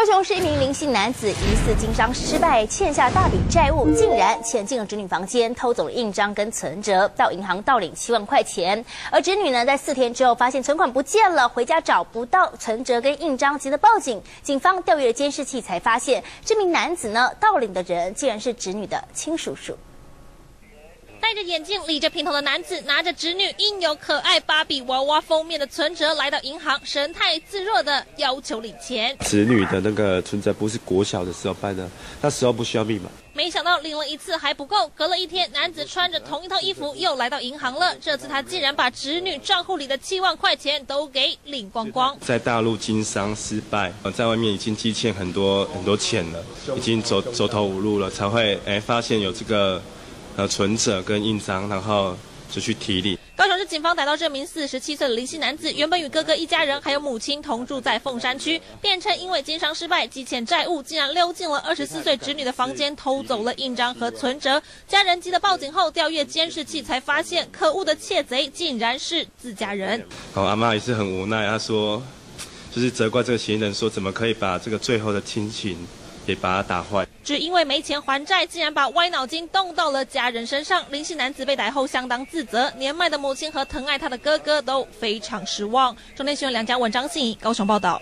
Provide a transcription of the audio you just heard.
高雄是一名林姓男子疑似经商失败，欠下大笔债务，竟然潜进了侄女房间，偷走了印章跟存折，到银行盗领七万块钱。而侄女呢，在四天之后发现存款不见了，回家找不到存折跟印章，急得报警。警方调阅了监视器，才发现这名男子呢，盗领的人竟然是侄女的亲叔叔。戴着眼镜、理着平头的男子，拿着侄女印有可爱芭比娃娃封面的存折，来到银行，神态自若的要求领钱。侄女的那个存折不是国小的时候办的，那时候不需要密码。没想到领了一次还不够，隔了一天，男子穿着同一套衣服又来到银行了。这次他竟然把侄女账户里的七万块钱都给领光光。在大陆经商失败，在外面已经积欠很多很多钱了，已经走走投无路了，才会哎发现有这个。呃，存折跟印章，然后就去提领。高雄市警方逮到这名四十七岁的林姓男子，原本与哥哥一家人还有母亲同住在凤山区，辩称因为经商失败积欠债务，竟然溜进了二十四岁侄女的房间，偷走了印章和存折。家人急得报警后，调阅监视器才发现，可恶的窃贼竟然是自家人。哦，阿妈也是很无奈，她说，就是责怪这个嫌疑人，说怎么可以把这个最后的亲情。给把他打坏，只因为没钱还债，竟然把歪脑筋动到了家人身上。林姓男子被逮后相当自责，年迈的母亲和疼爱他的哥哥都非常失望。中天新闻梁家文张信高雄报道。